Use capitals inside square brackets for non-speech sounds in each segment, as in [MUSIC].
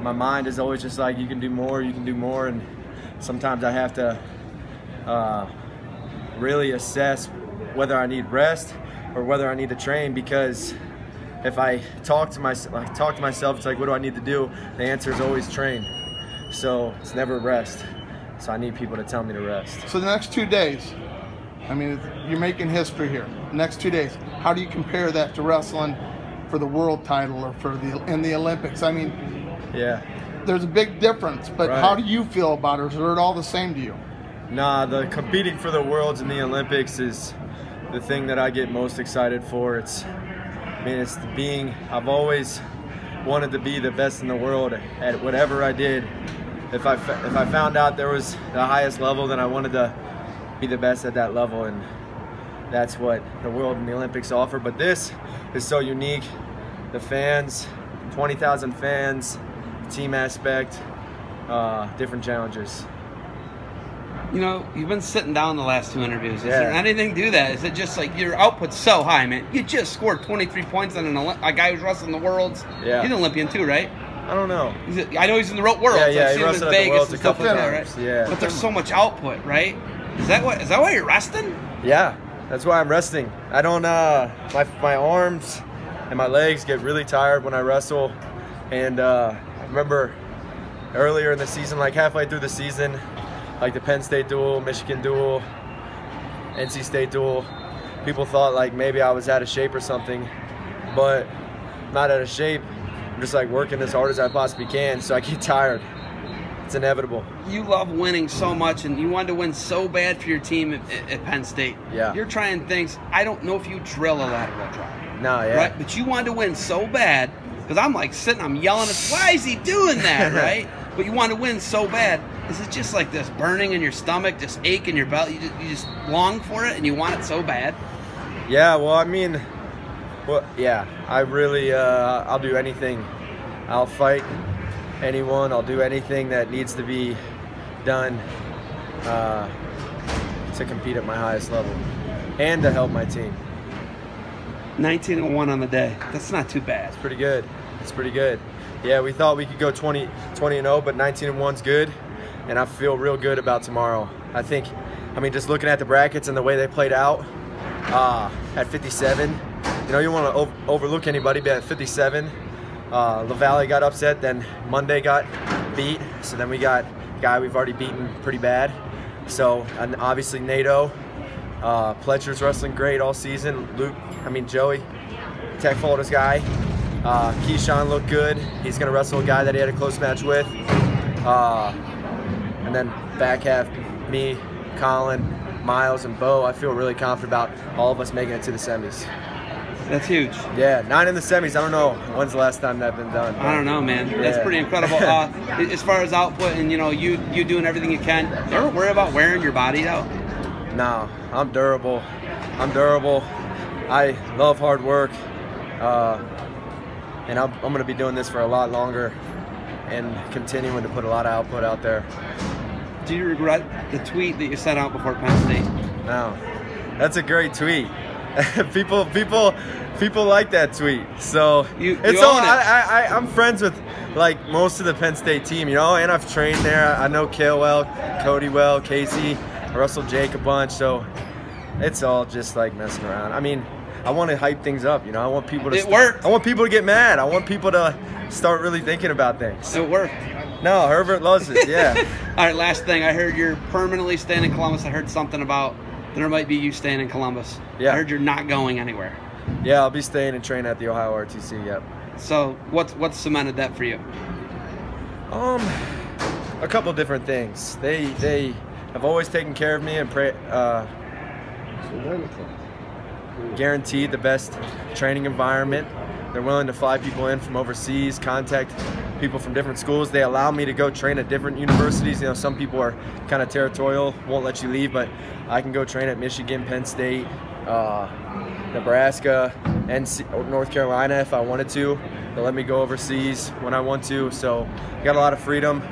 my mind is always just like you can do more, you can do more, and sometimes I have to uh, really assess whether I need rest or whether I need to train because if I talk to myself, talk to myself, it's like, what do I need to do? The answer is always train. So it's never rest. So I need people to tell me to rest. So the next two days, I mean, you're making history here. Next two days, how do you compare that to wrestling for the world title or for the in the Olympics? I mean, Yeah. there's a big difference, but Right. how do you feel about it? Is it all the same to you? Nah, the competing for the worlds and the Olympics is the thing that I get most excited for. It's, I mean, it's being. I've always wanted to be the best in the world at whatever I did. If I if I found out there was the highest level, then I wanted to be the best at that level, and that's what the world and the Olympics offer. But this is so unique. The fans, 20,000 fans, team aspect, uh, different challenges. You know, you've been sitting down the last two interviews. Is Yeah. there anything to do that? Is it just like your output's so high, man? You just scored 23 points on an Olymp- a guy who's wrestling the worlds. Yeah. He's an Olympian too, right? I don't know. A, I know he's in the worlds. Yeah, yeah, I've he seen him in Vegas and a stuff couple like that, right? times, yeah. But there's so much output, right? Is that what? Is that why you're resting? Yeah, that's why I'm resting. I don't. Uh, my my arms and my legs get really tired when I wrestle, and uh, remember earlier in the season, like halfway through the season, like the Penn State duel, Michigan duel, NC State duel, people thought like maybe I was out of shape or something, but not out of shape. I'm just like working as hard as I possibly can, so I get [LAUGHS] tired. It's inevitable. You love winning so much, and you wanted to win so bad for your team at, at- at Penn State. Yeah. You're trying things. I don't know if you drill a lateral drive. No, yeah. Right? But you wanted to win so bad because I'm like sitting, I'm yelling, why is he doing that, [LAUGHS] right? but you want to win so bad. Is it just like this burning in your stomach, this ache in your belly? You just, you just long for it and you want it so bad? Yeah, well, I mean, well, yeah, I really, uh, I'll do anything. I'll fight anyone. I'll do anything that needs to be done uh, to compete at my highest level and to help my team. 19 and 1 on the day. That's not too bad. It's Pretty good. It's pretty good. Yeah, we thought we could go 20, 20 and 0, but 19 and 1's good, and I feel real good about tomorrow. I think, I mean, just looking at the brackets and the way they played out uh, at 57, you know, you want to ov- overlook anybody, but at 57, uh, Lavallee got upset, then Monday got beat, so then we got a guy we've already beaten pretty bad. So, and obviously NATO, uh, Pletcher's wrestling great all season. Luke, I mean Joey, Tech Florida's guy. Uh, Ke-Shawn looked good. He's going to wrestle a guy that he had a close match with. Uh, and then back half, me, Kollin, Myles, and Bo. I feel really confident about all of us making it to the semis. That's huge. Yeah, nine in the semis. I don't know when's the last time that's been done. I don't know, man. That's pretty incredible. [LAUGHS] Uh, as far as output and you know you you doing everything you can, ever worry about wearing your body out? No, I'm durable. I'm durable. I love hard work. Uh, and I'm, I'm going to be doing this for a lot longer and continuing to put a lot of output out there. Do you regret the tweet that you sent out before Penn State? No, that's a great tweet. [LAUGHS] people, people, people like that tweet. So You- it's you all. it. I, I, I, I'm friends with like most of the Penn State team, you know, and I've trained there. I know Cael well, Cody well, Casey, Russell Jake a bunch. So it's all just like messing around. I mean, I want to hype things up. You know, I want people to. It st- worked. I want people to get mad. I want people to start really thinking about things. It worked. No, Herbert loves it. Yeah. [LAUGHS] All right, last thing. I heard you're permanently staying in Columbus. I heard something about there might be you staying in Columbus. Yeah. I heard you're not going anywhere. yeah, I'll be staying and training at the Ohio RTC. Yep. So what's what's cemented that for you? Um, a couple different things. They they have always taken care of me and pray, uh, guaranteed the best training environment. They're willing to fly people in from overseas, contact people from different schools. They allow me to go train at different universities. You know, some people are kind of territorial, won't let you leave, but I can go train at Michigan, Penn State, uh, Nebraska, and North Carolina if I wanted to. They'll let me go overseas when I want to. So, I got a lot of freedom.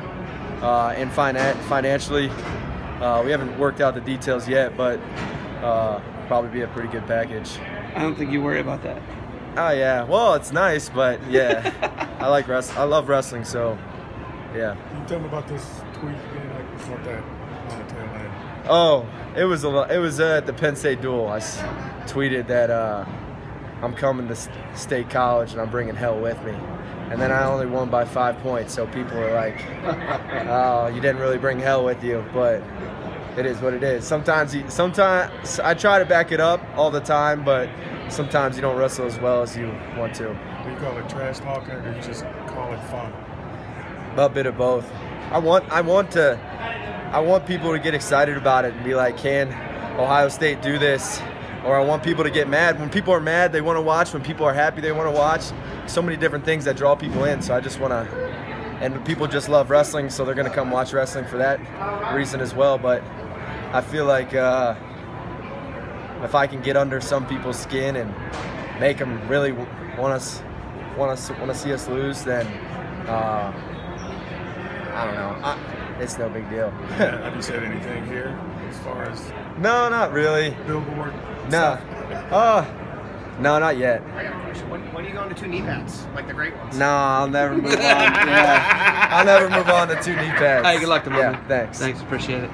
Uh, and finan- financially, uh, we haven't worked out the details yet, but uh, probably be a pretty good package. I don't think you worry about that. Oh yeah, well it's nice, but yeah, [LAUGHS] I like wrestling. I love wrestling, so Yeah. Can you tell me about this tweet again? I caught that on the tail. Oh, it was a it was uh, at the Penn State duel. I s- tweeted that uh, I'm coming to State College and I'm bringing hell with me, and then I only won by five points. So people are like, [LAUGHS] "Oh, you didn't really bring hell with you," but it is what it is. Sometimes you, sometimes I try to back it up all the time, but sometimes you don't wrestle as well as you want to. Do you call it trash talking or do you just call it fun? A bit of both. I want I want to I want people to get excited about it and be like, can Ohio State do this? Or I want people to get mad. When people are mad, they want to watch. When people are happy, they want to watch. So many different things that draw people in. So I just want to, and people just love wrestling, so they're going to come watch wrestling for that reason as well. But I feel like uh, if I can get under some people's skin and make them really want us, want us, want to see us lose, then uh, I don't know. I, it's no big deal. Have you said anything here as far as [LAUGHS] no, not really. billboard? No. Oh, no, not yet. I got a question. When, when are you going to two knee pads, like the great ones? No, I'll never move on. Yeah. I'll never move on to two knee pads. Hey, good luck tomorrow. Yeah, thanks. Thanks, appreciate it.